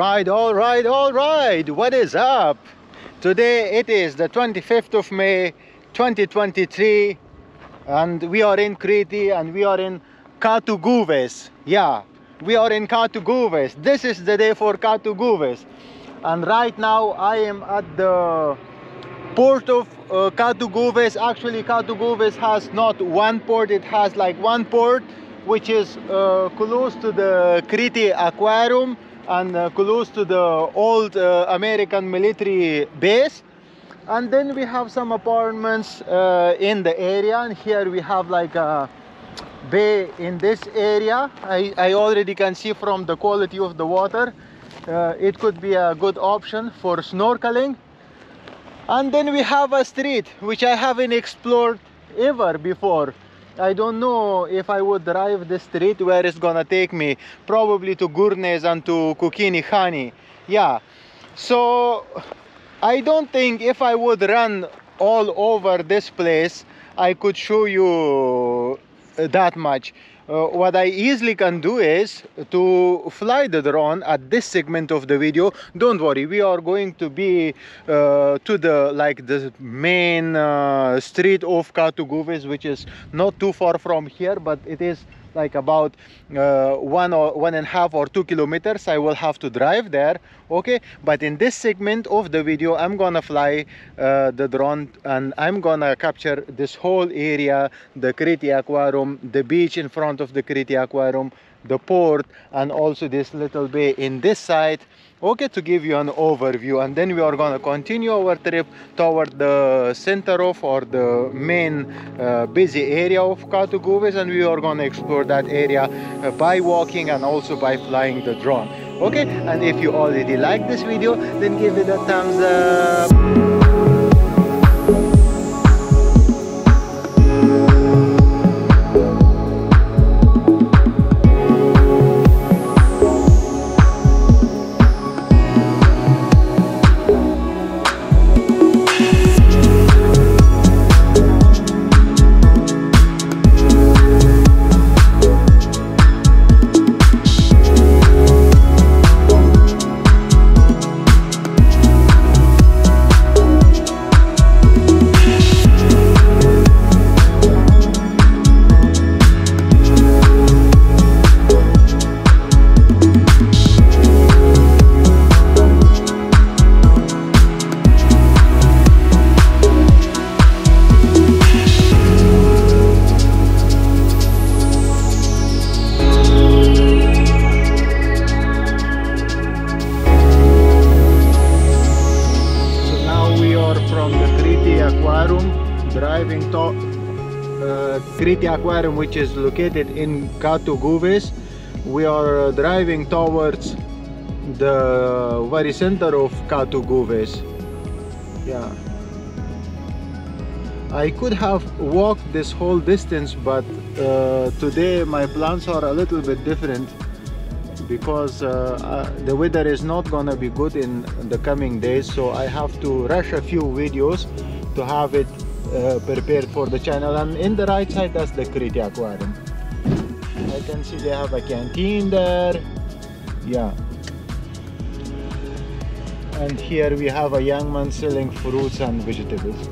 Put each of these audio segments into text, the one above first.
right, all right, all right. What is up? Today it is the 25th of May 2023 and we are in Crete and we are in Kato Gouves. Yeah, we are in Kato Gouves. This is the day for Kato Gouves. And right now I am at the port of uh, Kato Gouves. Actually, Kato Gouves has not one port, it has like one port which is uh, close to the Crete Aquarium and uh, close to the old uh, American military base. And then we have some apartments uh, in the area. And here we have like a bay in this area. I, I already can see from the quality of the water uh, it could be a good option for snorkeling. And then we have a street which I haven't explored ever before I don't know if I would drive the street where it's gonna take me probably to Gournes and to Kokkini Hani. Yeah. So I don't think if I would run all over this place I could show you uh, that much uh, what I easily can do is to fly the drone at this segment of the video. Don't worry we are going to be uh, to the like the main uh, street of Katugouves which is not too far from here but it is like about uh, one or one and a half or two kilometers I will have to drive there okay? But in this segment of the video I'm gonna fly uh, the drone and I'm gonna capture this whole area the Crete Aquarium the beach in front of the Crete Aquarium the port and also this little bay in this side okay to give you an overview and then we are going to continue our trip toward the center of or the main uh, busy area of Kato Gouves and we are going to explore that area uh, by walking and also by flying the drone. Okay and if you already like this video then give it a thumbs up which is located in Kato Gouves. We are driving towards the very center of Kato Gouves. Yeah. I could have walked this whole distance but uh, today my plans are a little bit different because uh, uh, the weather is not gonna be good in the coming days so I have to rush a few videos to have it uh, Uh, prepared for the channel. And in the right side that's the Crete aquarium. I can see they have a canteen there. Yeah. And here we have a young man selling fruits and vegetables.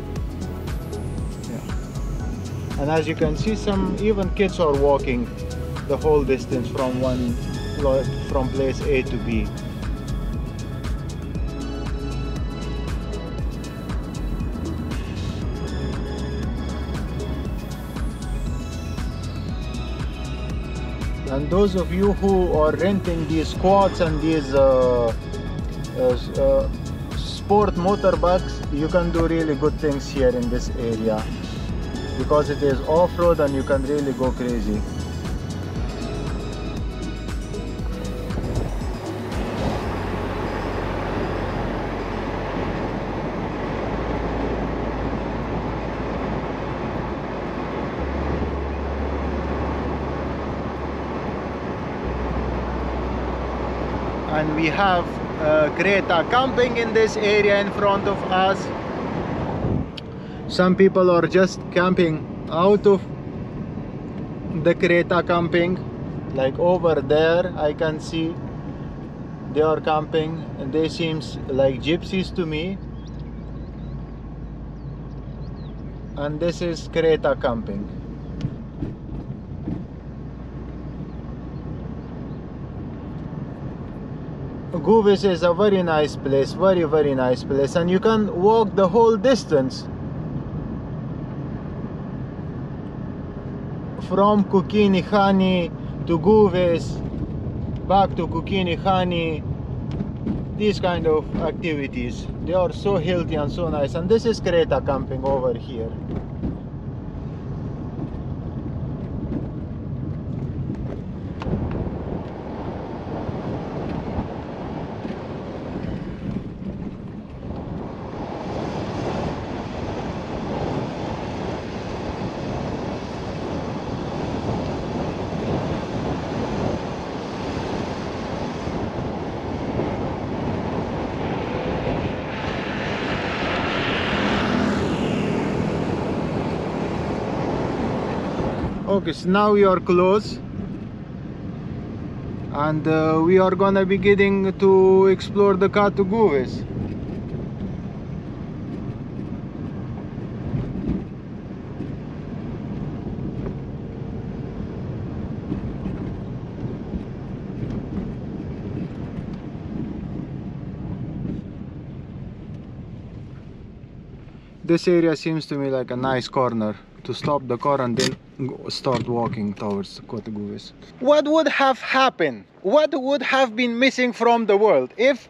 Yeah. and as you can see some even kids are walking the whole distance from one from place A to B those of you who are renting these quads and these uh, uh, uh, sport motorbikes you can do really good things here in this area. Because it is off-road and you can really go crazy and we have uh, Creta camping in this area in front of us. Some people are just camping out of the Crete camping. Like over there I can see they are camping and they seems like gypsies to me. And this is Creta camping Gouves is a very nice place very very nice place and you can walk the whole distance from Kokkini Hani to Gouves back to Kokkini Hani these kind of activities. They are so healthy and so nice and this is Creta camping over here now we are close. And uh, we are gonna be getting to explore the Kato Gouves this area seems to me like a nice corner to stop the car and then start walking towards Kato Gouves. What would have happened? What would have been missing from the world if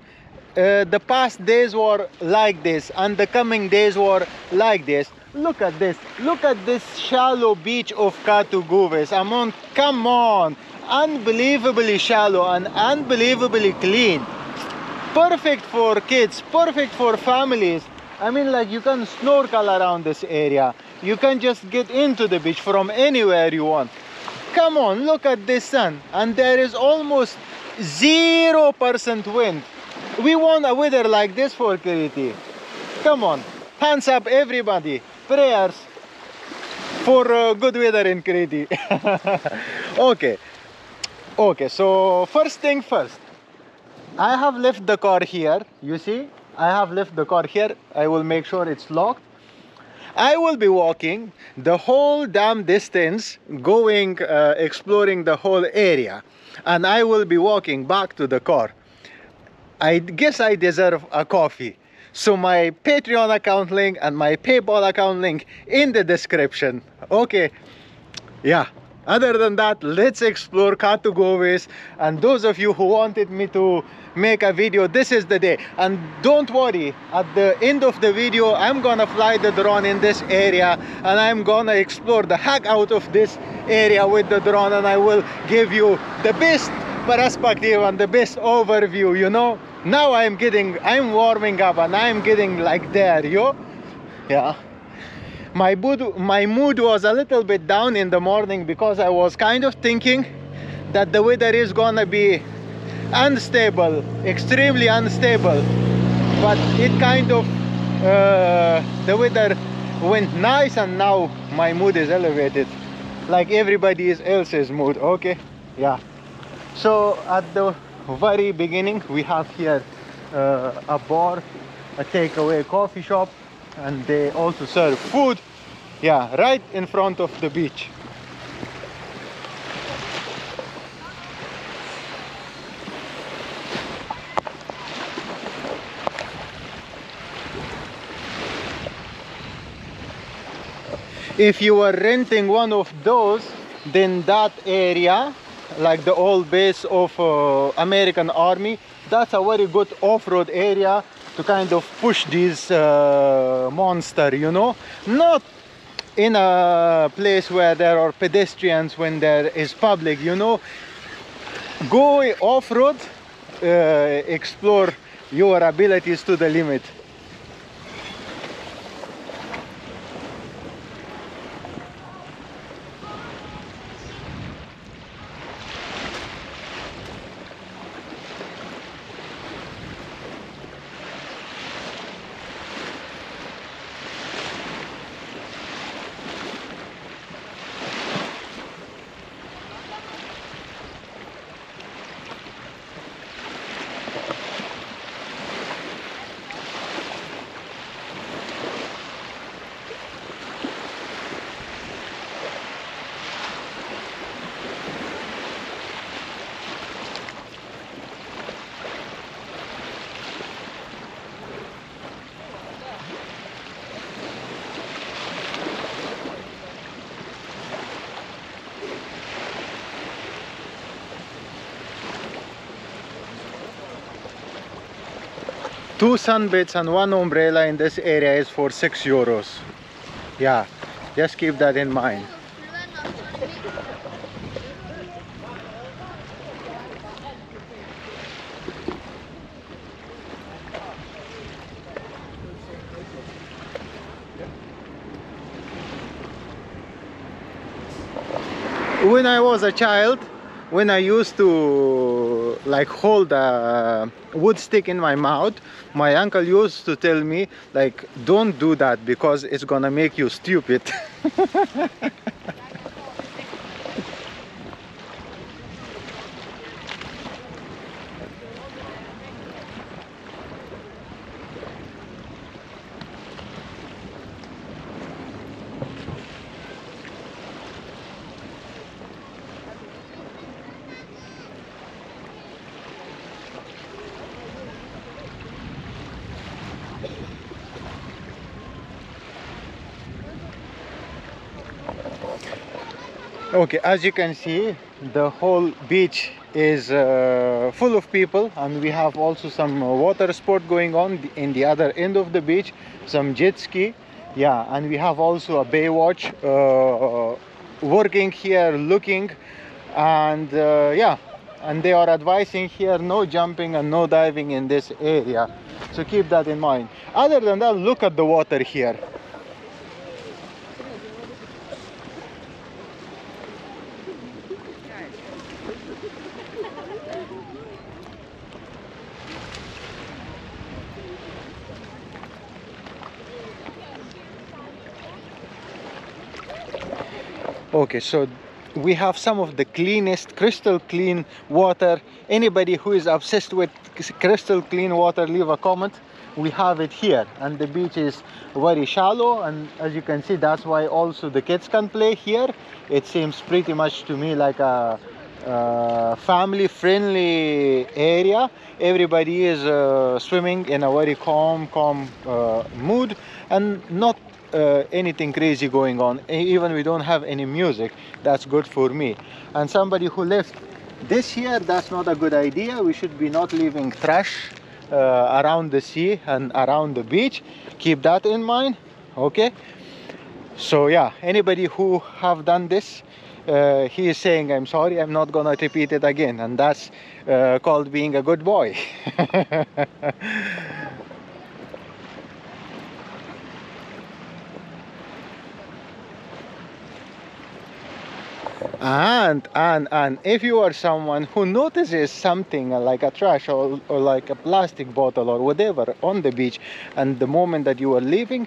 uh, the past days were like this and the coming days were like this? Look at this. Look at this shallow beach of Kato Gouves. I mean, come on. Unbelievably shallow and unbelievably clean. Perfect for kids, perfect for families. I mean like you can snorkel around this area. You can just get into the beach from anywhere you want. Come on, look at this sun. And there is almost 0% wind. We want a weather like this for Crete. Come on, hands up everybody. Prayers for uh, good weather in Crete. okay. Okay, so first thing first. I have left the car here, you see? I have left the car here. I will make sure it's locked. I will be walking the whole damn distance going uh, exploring the whole area and I will be walking back to the car. I guess I deserve a coffee. So my Patreon account link and my PayPal account link in the description. Okay, yeah. Other than that, let's explore Kato Gouves and those of you who wanted me to make a video this is the day. And don't worry at the end of the video i'm gonna fly the drone in this area and i'm gonna explore the heck out of this area with the drone and i will give you the best perspective and the best overview you know? Now i'm getting i'm warming up and i'm getting like there yo. Yeah my mood my mood was a little bit down in the morning because i was kind of thinking that the weather is gonna be unstable extremely unstable. But it kind of uh, the weather went nice and now my mood is elevated. Like everybody else's mood okay? Yeah. So at the very beginning we have here uh, a bar a takeaway coffee shop and they also serve food yeah right in front of the beach. If you are renting one of those then that area like the old base of uh, American Army that's a very good off-road area to kind of push this uh, monster you know? Not in a place where there are pedestrians when there is public you know. Go off-road uh, explore your abilities to the limit two sunbeds and one umbrella in this area is for six euros. Yeah just keep that in mind. When I was a child when I used to like hold a uh, wood stick in my mouth my uncle used to tell me like don't do that because it's gonna make you stupid okay as you can see the whole beach is uh, full of people and we have also some uh, water sport going on in the other end of the beach some jet ski. Yeah and we have also a baywatch uh, working here looking and uh, yeah and they are advising here no jumping and no diving in this area. So keep that in mind. Other than that look at the water here okay so we have some of the cleanest crystal clean water. Anybody who is obsessed with crystal clean water leave a comment. We have it here and the beach is very shallow and as you can see that's why also the kids can play here. It seems pretty much to me like a, family friendly area. Everybody is uh, swimming in a very calm calm uh, mood and not uh, anything crazy going on even we don't have any music that's good for me. And somebody who left this here that's not a good idea. We should be not leaving trash uh, around the sea and around the beach. Keep that in mind okay? So yeah anybody who have done this uh, he is saying i'm sorry i'm not gonna repeat it again. And that's uh, called being a good boy and and and if you are someone who notices something uh, like a trash or, or like a plastic bottle or whatever on the beach and the moment that you are leaving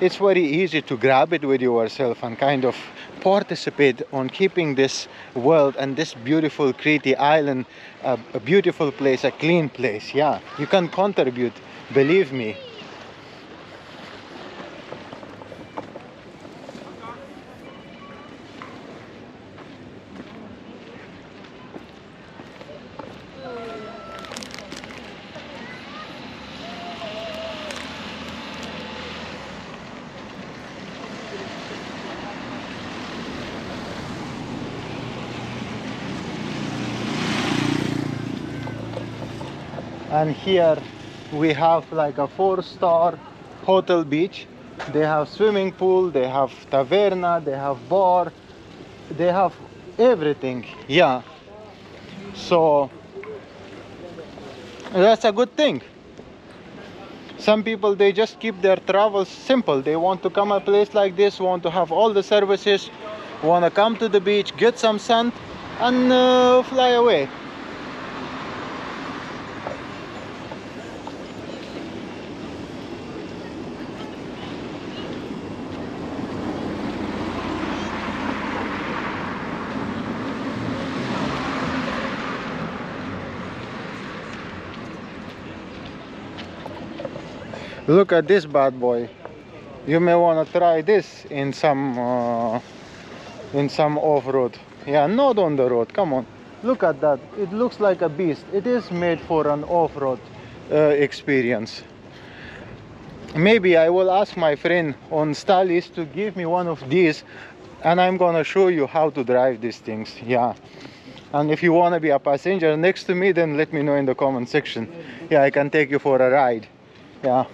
it's very easy to grab it with yourself and kind of participate on keeping this world and this beautiful Crete island a, a beautiful place a clean place. Yeah you can contribute believe me and here we have like a four-star hotel beach. They have swimming pool they have taverna they have bar they have everything yeah. So that's a good thing. Some people they just keep their travels simple. They want to come a place like this want to have all the services want to come to the beach get some sun and uh, fly away look at this bad boy. You may want to try this in some uh, in some off-road. Yeah not on the road come on. Look at that. It looks like a beast. It is made for an off-road uh, experience. Maybe I will ask my friend on Stalis to give me one of these and I'm gonna show you how to drive these things yeah. And if you want to be a passenger next to me then let me know in the comment section. Yeah I can take you for a ride yeah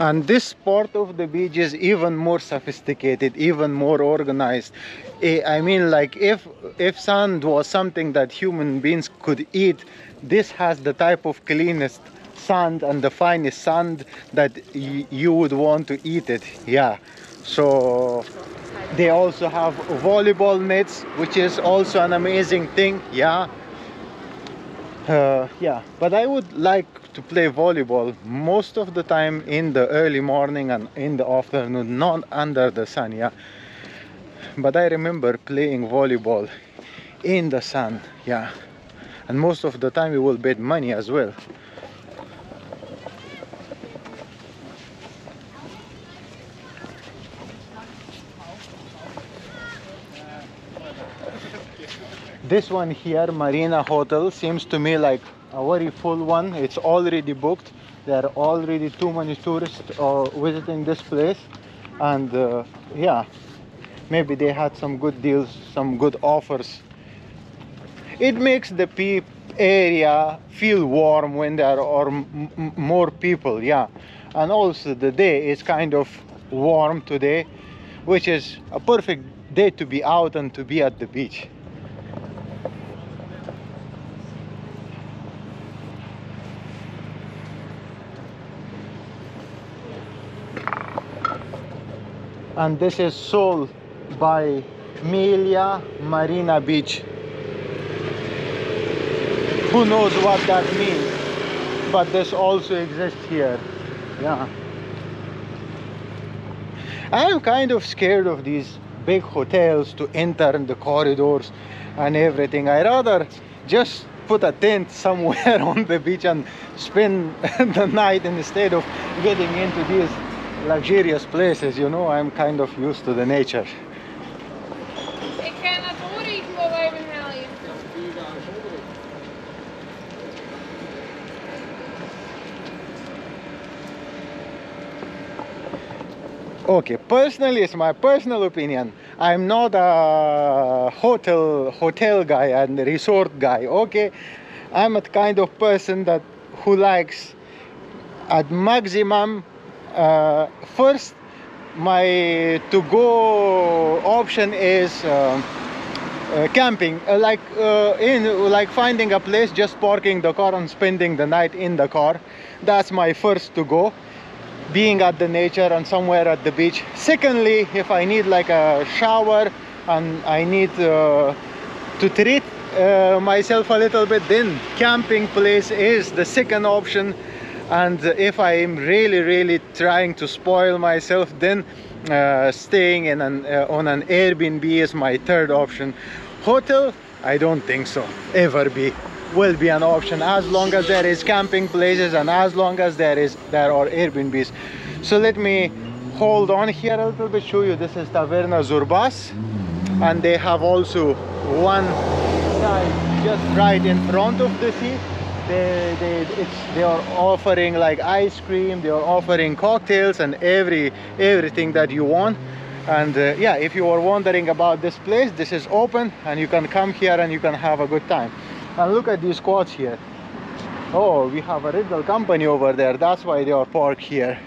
and this part of the beach is even more sophisticated even more organized i mean like if if sand was something that human beings could eat this has the type of cleanest sand and the finest sand that you would want to eat it yeah. So they also have volleyball nets which is also an amazing thing yeah. Uh, yeah but i would like to play volleyball most of the time in the early morning and in the afternoon not under the sun yeah but i remember playing volleyball in the sun yeah. And most of the time we will bet money as well. This one here marina hotel seems to me like a very full one. It's already booked. There are already too many tourists uh, visiting this place. And uh, yeah maybe they had some good deals some good offers. It makes the peep area feel warm when there are more people yeah. And also the day is kind of warm today which is a perfect day to be out and to be at the beach. And this is sold by Melia Marina Beach. Who knows what that means? But this also exists here. Yeah. I am kind of scared of these big hotels to enter in the corridors and everything. I rather just put a tent somewhere on the beach and spend the night instead of getting into these luxurious places. You know, I'm kind of used to the nature. Okay, personally, it's my personal opinion. I'm not a hotel hotel guy and resort guy. Okay, I'm a kind of person that who likes at maximum. Uh, first, my to go option is. um uh, camping uh, like uh, in like finding a place just parking the car and spending the night in the car that's my first to go being at the nature and somewhere at the beach. Secondly if i need like a shower and i need uh, to treat uh, myself a little bit then camping place is the second option. And if i am really really trying to spoil myself then uh, staying in an uh, on an airbnb is my third option. Hotel? I don't think so. Ever be will be an option as long as there is camping places and as long as there is there are airbnbs. So let me hold on here a little bit show you. This is taverna zurbas and they have also one side just right in front of the sea. They, they, they are offering like ice cream they are offering cocktails and every everything that you want. And uh, yeah if you are wondering about this place this is open and you can come here and you can have a good time and look at these quads here. Oh we have a rental company over there. That's why they are parked here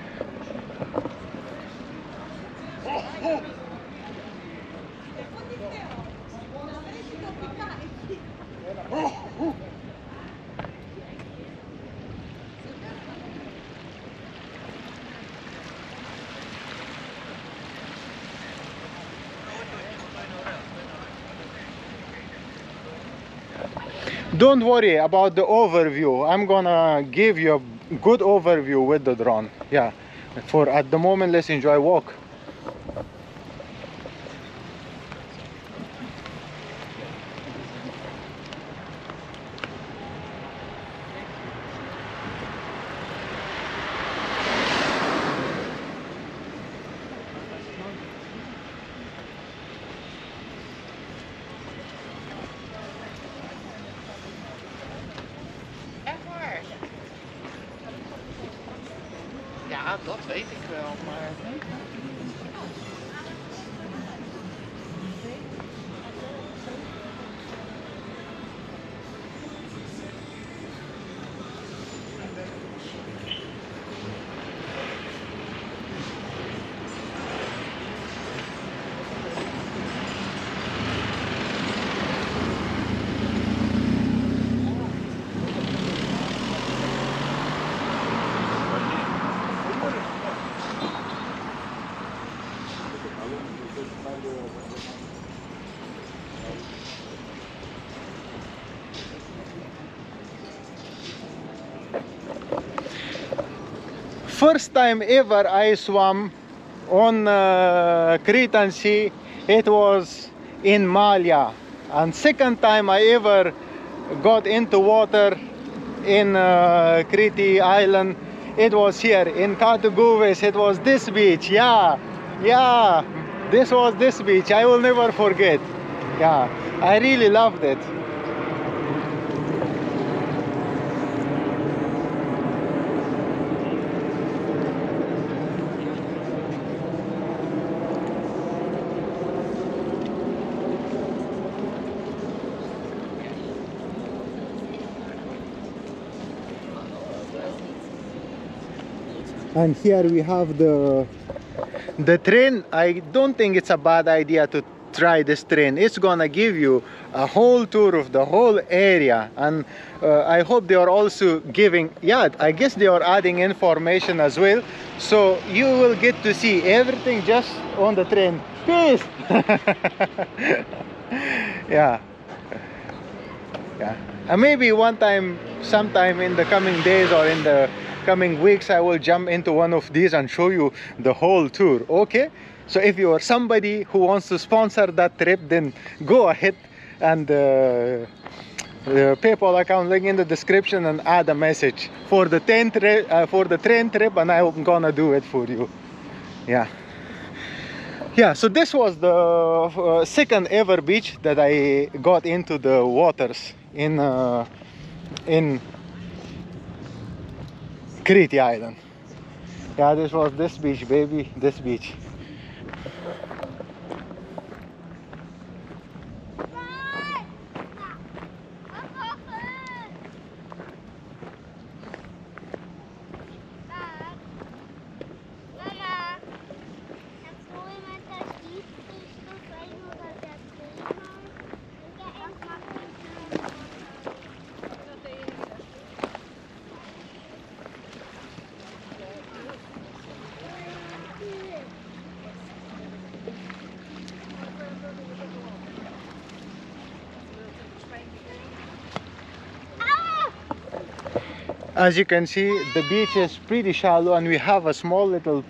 don't worry about the overview. I'm gonna give you a good overview with the drone. Yeah. For at the moment let's enjoy walk First time ever I swam on uh, Cretan Sea, it was in Malia And second time I ever got into water in uh, Crete Island, it was here in Kato Gouves. It was this beach. Yeah, yeah, this was this beach. I will never forget. Yeah, I really loved it. And here we have the the train i don't think it's a bad idea to try this train. It's gonna give you a whole tour of the whole area. And uh, i hope they are also giving yeah i guess they are adding information as well. So you will get to see everything just on the train. Peace! Yeah. Yeah. And maybe one time sometime in the coming days or in the coming weeks I will jump into one of these and show you the whole tour okay? So if you are somebody who wants to sponsor that trip then go ahead and uh, the PayPal account link in the description and add a message for the 10 uh, for the train trip and I'm gonna do it for you. Yeah. Yeah so this was the uh, second ever beach that I got into the waters in uh, in Crete Island. Yeah, this was this beach, baby, this beach. As you can see the beach is pretty shallow and we have a small little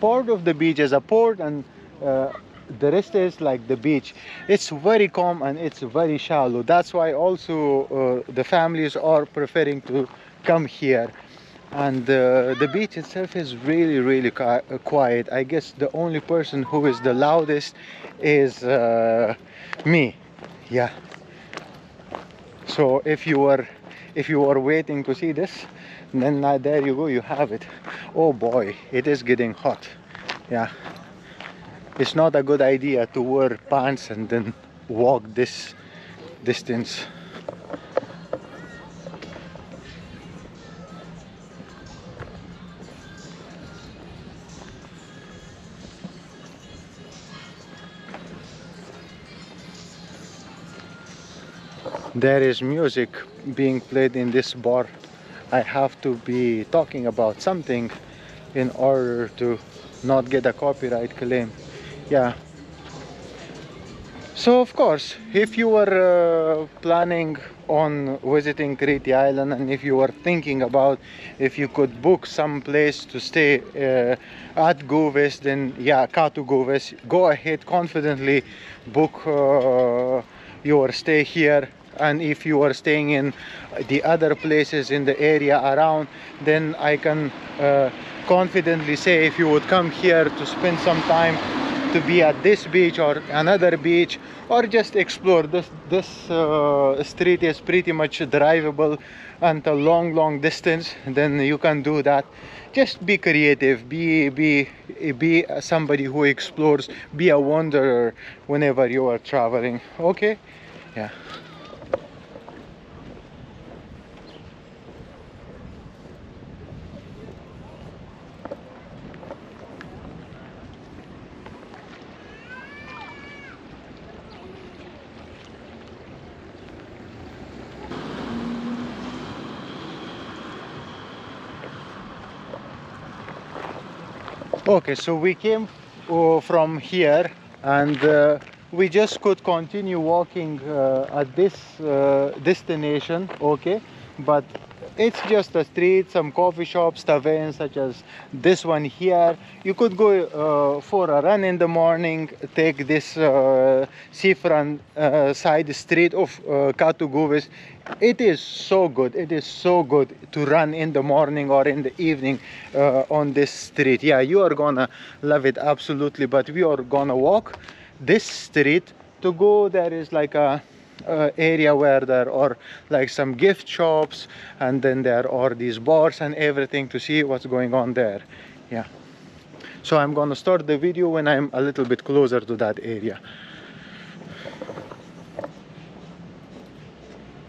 part of the beach as a port and uh, the rest is like the beach. It's very calm and it's very shallow. That's why also uh, the families are preferring to come here. And uh, the beach itself is really really quiet. I guess the only person who is the loudest is uh, me. Yeah. So if you were if you are waiting to see this then uh, there you go you have it. Oh boy it is getting hot. Yeah. It's not a good idea to wear pants and then walk this distance. There is music being played in this bar I have to be talking about something in order to not get a copyright claim. Yeah. So of course if you were uh, planning on visiting Crete Island and if you were thinking about if you could book some place to stay uh, at Gouves then yeah Kato Gouves go ahead confidently book uh, your stay here and if you are staying in the other places in the area around then I can uh, confidently say if you would come here to spend some time to be at this beach or another beach or just explore this this uh, street is pretty much drivable and a long long distance then you can do that. Just be creative be be be somebody who explores be a wanderer whenever you are traveling okay? Yeah okay so we came uh, from here and uh, we just could continue walking uh, at this uh, destination okay? But it's just a street some coffee shops taverns such as this one here. You could go uh, for a run in the morning take this uh, seafront uh, side street of uh, Kato Gouves it is so good. It is so good to run in the morning or in the evening uh, on this street. Yeah you are gonna love it absolutely but we are gonna walk this street to go. There is like a uh, area where there are like some gift shops and then there are these bars and everything to see what's going on there. Yeah. So i'm gonna start the video when i'm a little bit closer to that area.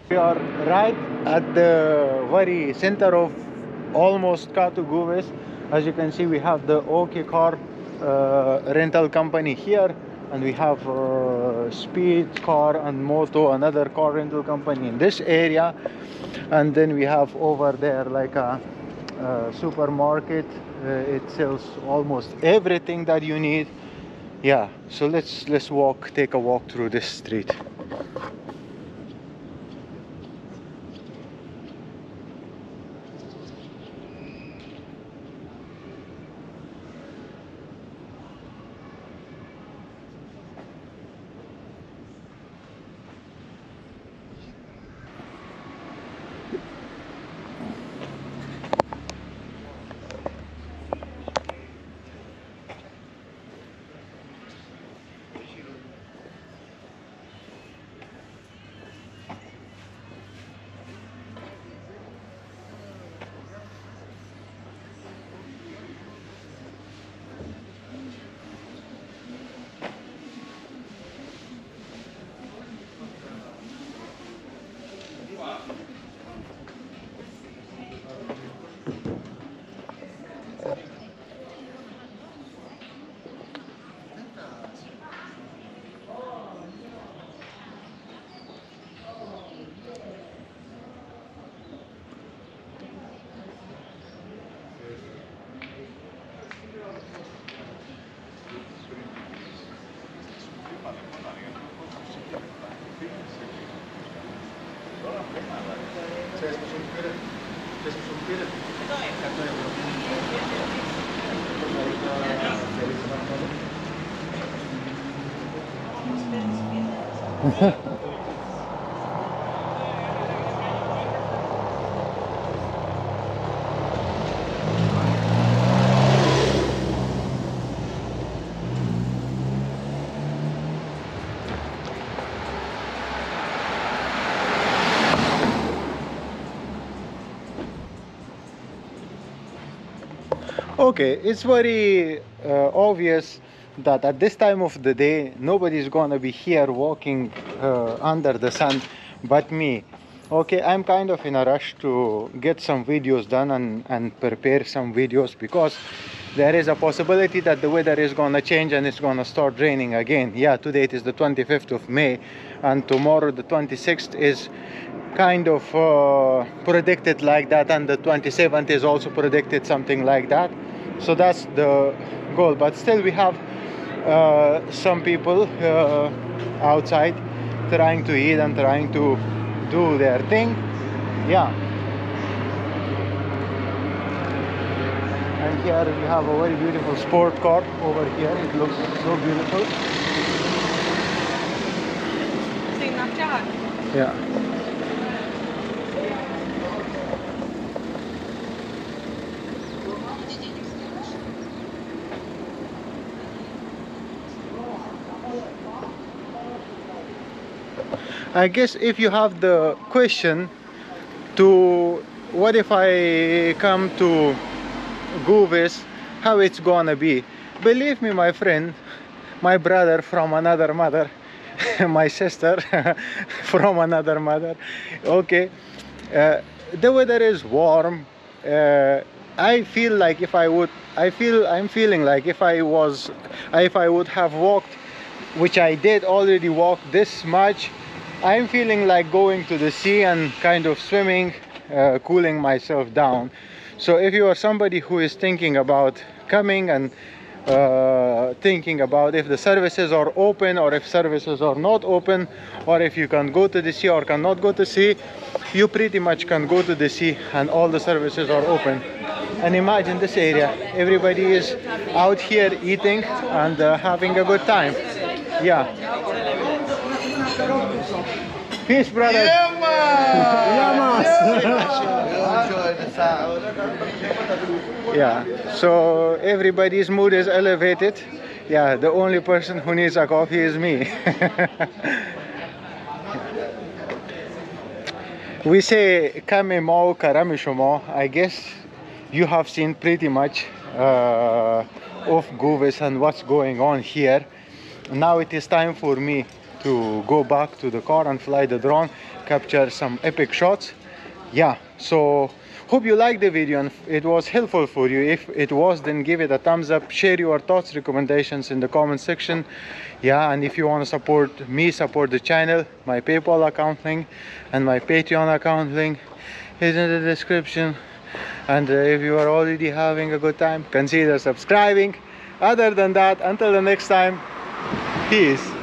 We are right at the very center of almost Kato Gouves. As you can see, we have the OK car uh, rental company here, and we have uh, Speed Car and Moto, another car rental company in this area, and then we have over there like a, a supermarket. Uh, it sells almost everything that you need. Yeah, so let's let's walk, take a walk through this street. Okay, it's very uh, obvious that at this time of the day, nobody's gonna be here walking uh, under the sun but me. Okay, I'm kind of in a rush to get some videos done and, and prepare some videos because there is a possibility that the weather is gonna change and it's gonna start raining again. Yeah, today it is the 25th of May and tomorrow the 26th is kind of uh, predicted like that and the 27th is also predicted something like that so that's the goal but still we have some people uh, outside trying to eat and trying to do their thing. Yeah. And here we have a very beautiful sport car over here. It looks so beautiful. Yeah I guess if you have the question to what if I come to Gouves, how it's gonna be? Believe me, my friend, my brother from another mother, my sister from another mother. Okay, uh, the weather is warm. Uh, I feel like if I would, I feel I'm feeling like if I was, if I would have walked, which I did already walk this much, I'm feeling like going to the sea and kind of swimming, uh, cooling myself down. So if you are somebody who is thinking about coming and uh, thinking about if the services are open or if services are not open or if you can go to the sea or cannot go to sea you pretty much can go to the sea and all the services are open. And imagine this area. Everybody is out here eating and uh, having a good time. Yeah peace brother. Yeah. So everybody's mood is elevated. Yeah the only person who needs a coffee is me. We say kame mo karami shomo i guess you have seen pretty much uh, of Gouves and what's going on here. Now it is time for me to go back to the car and fly the drone capture some epic shots. Yeah so hope you liked the video and it was helpful for you. If it was then give it a thumbs up share your thoughts recommendations in the comment section. Yeah and if you want to support me support the channel my paypal account link and my patreon account link is in the description. And uh, if you are already having a good time consider subscribing. Other than that until the next time peace